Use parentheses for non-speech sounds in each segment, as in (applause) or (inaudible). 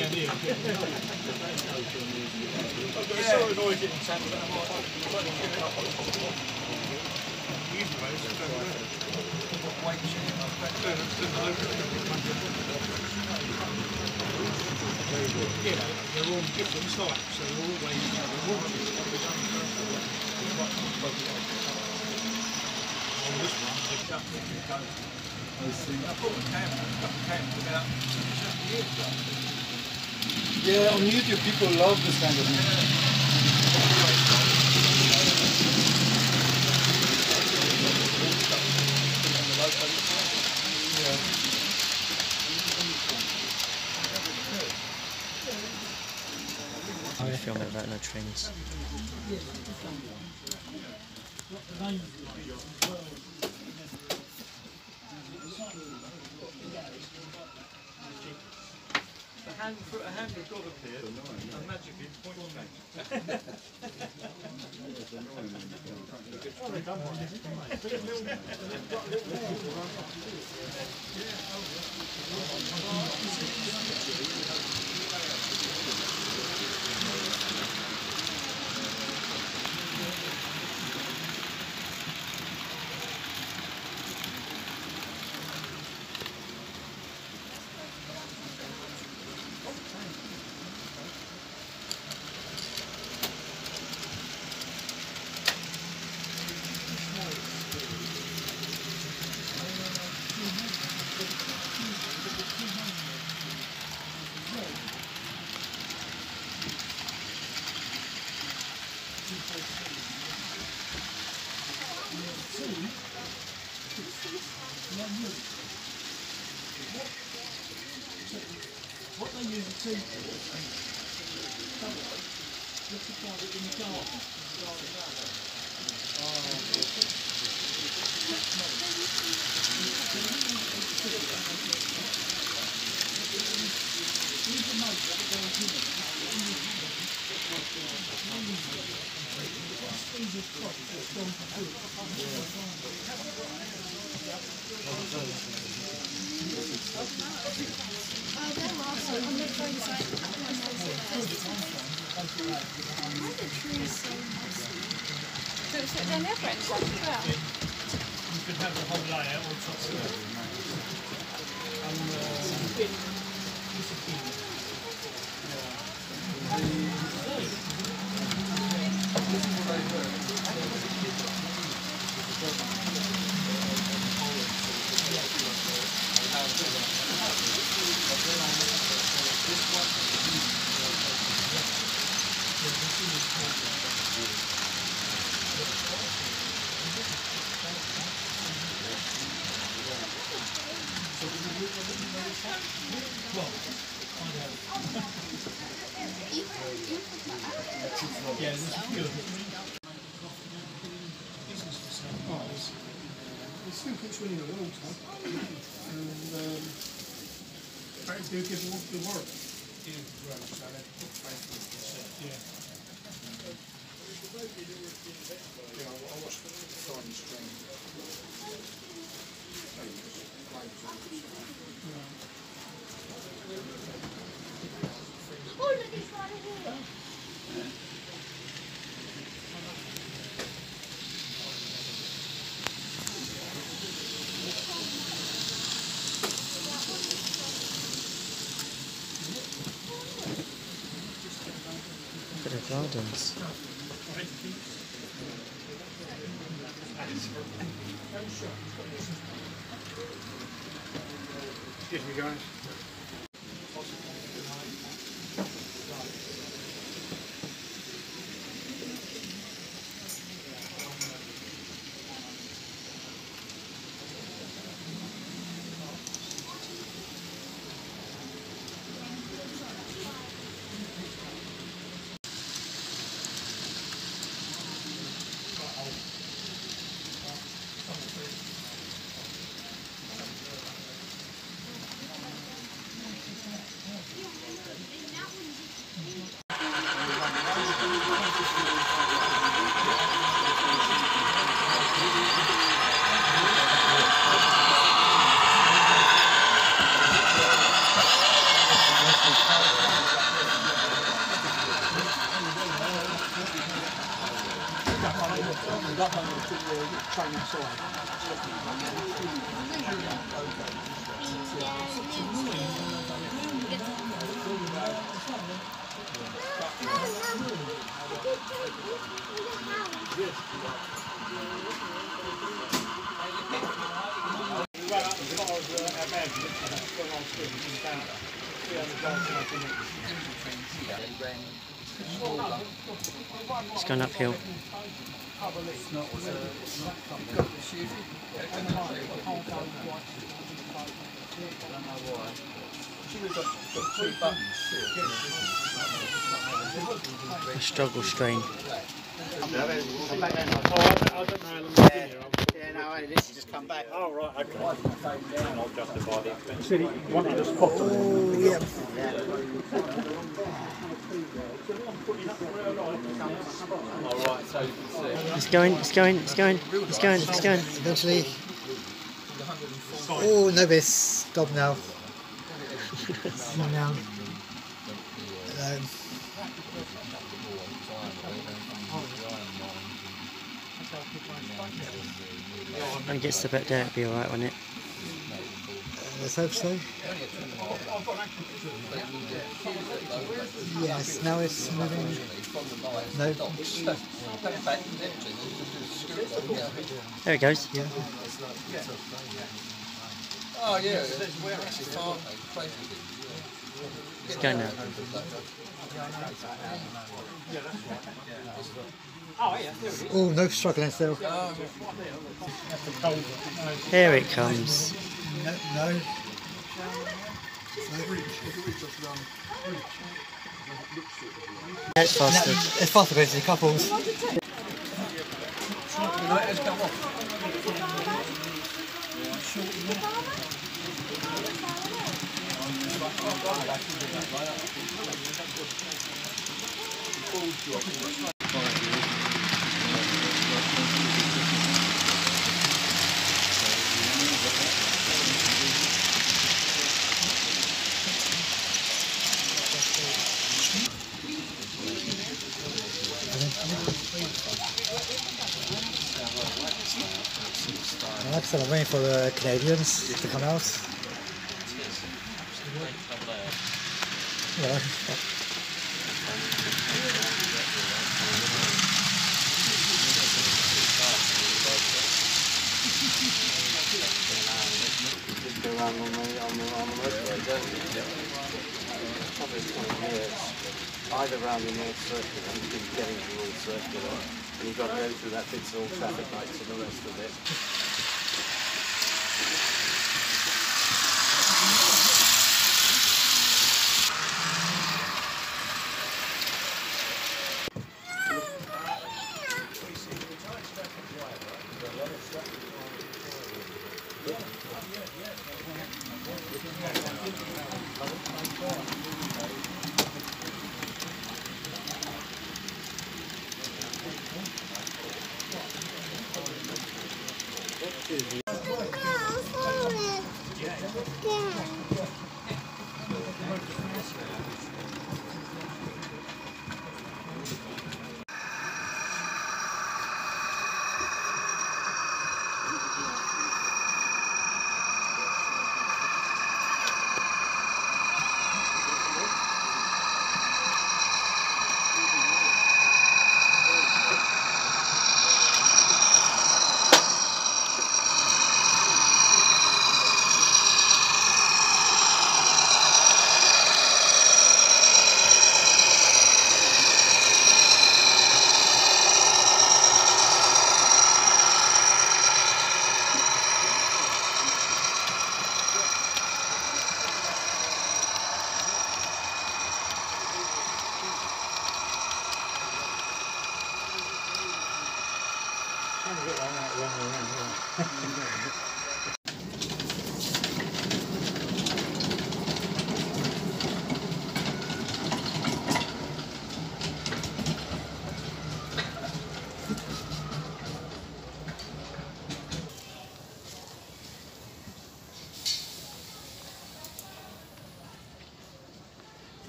Yeah, yeah, yeah. Yeah, they're all different sites, so they're always, they're all On this one, they've done different colours. I bought a camera, a couple of cameras about years ago. Yeah, on YouTube people love this kind of music. I film it about no trains. Hand, a hand of God appeared, and magically points changed. What they use a tea for, just to find it in the garden. Uh, they're also on the could have the whole layout on top of it. Yeah, It still the world cup. And um, they do give all the work. Yeah, right, so they put faith in it, yeah. Yeah, I I watched Friday stream. Oh, look, it's right here. Excuse me, guys. Look at the gardens. Excuse me, guys. It's going uphill. A struggle strain. Yeah, no, only going uphill. just come back. Oh, right, okay. I'll justify the expense. Said he wanted to spot on. Oh, yeah. It's going, it's going, it's going, it's going, it's going. Eventually. Oh, no, this. stop now. (laughs) Now. Um, When it gets to about there, it'll be alright, won't it? let's hope so. Yes, now it's moving. No. There it goes. Yeah. Oh yeah, it's far crazy. It's going now. Oh, no struggling still. Here it comes. No, no. No, faster. it's faster basically, couples. I'm still waiting for the Canadians to come out. Yeah. The the the you? Probably twenty years. Either round the North Circular and keep getting to North Circular, and you've got to go through that bits of all traffic lights and the rest of it. Yeah.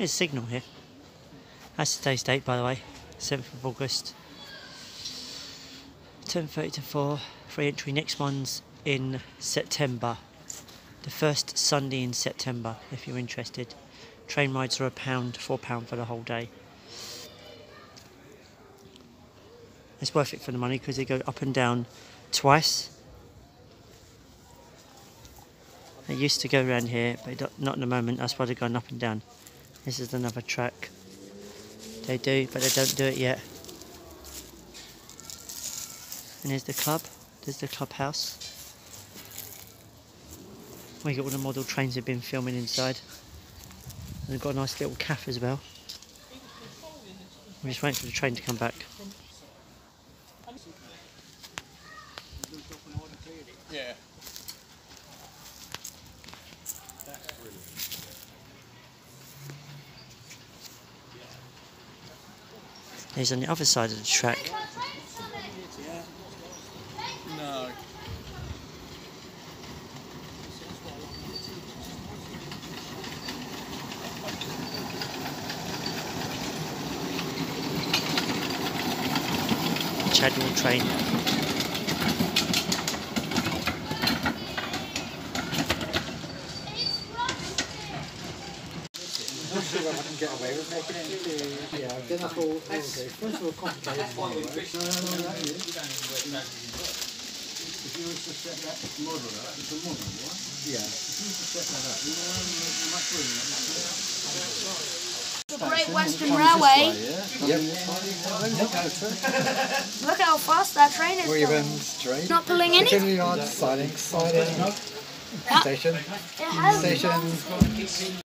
There's signal here. That's today's date, by the way, 7th of August. 10.30 to 4, free entry. Next one's in September. The first Sunday in September, if you're interested. Train rides are a pound, four pound for the whole day. It's worth it for the money because they go up and down twice. They used to go around here, but not- at the moment. That's why they're going up and down. This is another track. They do, but they don't do it yet. And here's the club. There's the clubhouse. We got all the model trains they've been filming inside. And they've got a nice little cafe as well. We're just waiting for the train to come back. Yeah. He's on the other side of the track. Chadwell train. If I can get away with making it into, yeah, then thought, oh, okay, first of all, complicated? If you was to set that model up, it's a model, right? Yeah. If you was to set that up, you know how much room that The Great Western Railway. Yep. Look how fast that train is going. Not pulling any. Yard, siding, siding. Station, station.